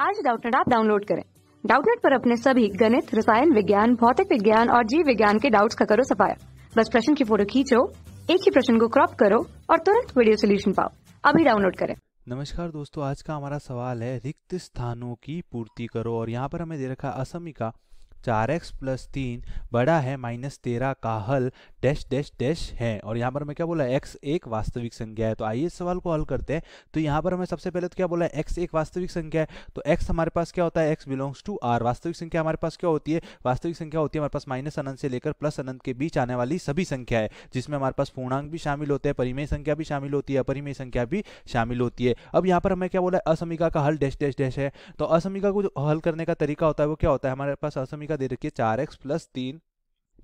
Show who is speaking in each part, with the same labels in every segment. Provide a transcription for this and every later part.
Speaker 1: आज डाउटनेट आप डाउनलोड करें। डाउटनेट पर अपने सभी गणित, रसायन विज्ञान, भौतिक विज्ञान और जीव विज्ञान के डाउट्स का करो सफाया। बस प्रश्न की फ़ोटो खींचो, एक ही प्रश्न को क्रॉप करो और तुरंत वीडियो सोल्यूशन पाओ। अभी डाउनलोड करें।
Speaker 2: नमस्कार दोस्तों, आज का हमारा सवाल है, रिक्त स्थानों की पूर्ति करो और यहाँ पर हमें दे रखा है असमिका, चार एक्स प्लस तीन बड़ा है माइनस तेरह का हल डैश डैश डैश है। और यहाँ पर हमें क्या बोला एक्स एक वास्तविक संख्या है। तो आइए इस सवाल को हल करते हैं। तो यहाँ पर हमें सबसे पहले तो क्या बोला एक्स एक वास्तविक संख्या है। तो एक्स हमारे पास क्या होता है? एक्स बिलोंग्स टू आर वास्तविक संख्या हमारे पास क्या होती है? वास्तविक संख्या होती है हमारे पास माइनस अनंत से लेकर प्लस अनंत के बीच आने वाली सभी संख्या है, जिसमें हमारे पास पूर्णांक भी शामिल होते हैं, परिमेय संख्या भी शामिल होती है, अपरिमेय संख्या भी शामिल होती है। अब यहाँ पर हमें क्या बोला है? असमिका का हल डैश डैश डैश है। तो असमिका को हल करने का तरीका होता है, वो क्या होता है? हमारे पास असमिका दे रखी है चार एक्स प्लस तीन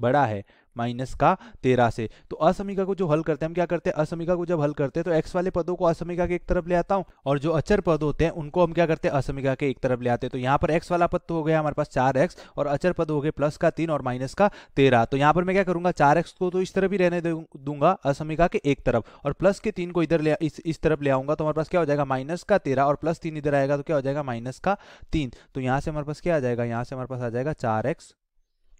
Speaker 2: बड़ा है माइनस का तेरह से। तो असमिका को जो हल करते हैं हम क्या करते हैं? असमिका को जब हल करते हैं तो एक्स वाले पदों को असमिका के एक तरफ़ ले आता हूँ और जो अचर पद होते हैं उनको हम क्या करते हैं? असमिका के एक तरफ़ ले आते हैं। तो यहाँ पर एक्स वाला पद तो हो गया हमारे पास चार एक्स और अचर पद हो गए प्लस का तीन और माइनस का तेरह। तो यहाँ पर मैं क्या करूँगा? चार एक्स को तो इस तरफ़ ही रहने दूँगा असमिका के एक तरफ़ और प्लस के तीन को इधर ले इस, तरफ़ ले आऊँगा तो हमारे पास क्या हो जाएगा? माइनस का तेरह और प्लस तीन इधर आएगा तो क्या हो जाएगा? माइनस का तीन। तो यहाँ से हमारे पास क्या आ जाएगा? यहाँ से हमारे पास आ जाएगा चार एक्स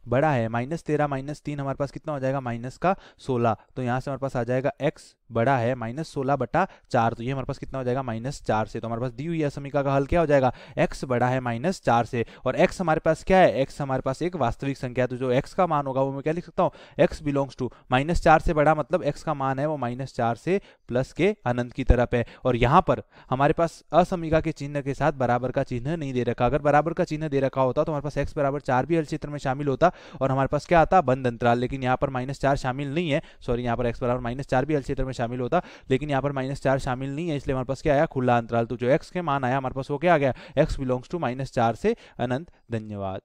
Speaker 2: बड़ा है, माइनस तेरह, माइनस तीन हमारे पास कितना हो जाएगा? माइनस का सोलह। तो यहाँ से हमारे पास आ जाएगा एक्स बड़ा है, माइनस सोलह बटा चार। तो ये हमारे पास कितना हो जाएगा? माइनस चार से। तो हमारे पास दी हुई समीका का हल क्या हो जाएगा? एक्स बड़ा है, माइनस चार से। और एक्स हमारे पास क्या है? एक्स हमारे पास एक वास्तविक संख्या है। तो जो एक्स का मान होगा वो मैं क्या लिख सकता हूँ? एक्स बिलोंग्स टू माइनस चार से बड़ा मतलब एक्स का मान है वो माइनस चार से प्लस के अनंत की तरफ़ है। और यहाँ पर हमारे पास असमिका के चिन्ह के साथ बराबर का चिन्ह नहीं दे रखा। अगर बराबर का चिन्ह दे रखा होता तो हमारे पास एक्स बराबर चार भी हल क्षेत्र में शामिल होता। और हमारे पास क्या आता? बंद अंतराल लेकिन यहाँ पर माइनस चार शामिल नहीं है। सॉरी यहाँ पर एक्स बराबर माइनस चार भी हल क्षेत्र में शामिल होता। लेकिन यहाँ पर माइनस चार शामिल नहीं है, इसलिए हमारे पास क्या आया? खुला अंतराल। तो जो एक्स के मान आया, हमारे पास वो क्या आ गया? एक्स बिलोंग्स टू माइनस चार से अनंत। धन्यवाद।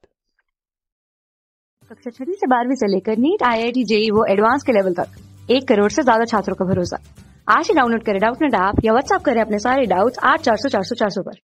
Speaker 1: कक्षा छठी से बारहवीं से लेकर NEET I I T JEE वो एडवांस के लेवल तक। एक करोड़ से ज़्यादा छात्रों का भरोसा। आज ही डाउनलोड करें। डाउट नेट ऐप या व्हाट्सएप करें अपने सारे डाउट्स आठ चार सौ चार सौ चार सौ पर।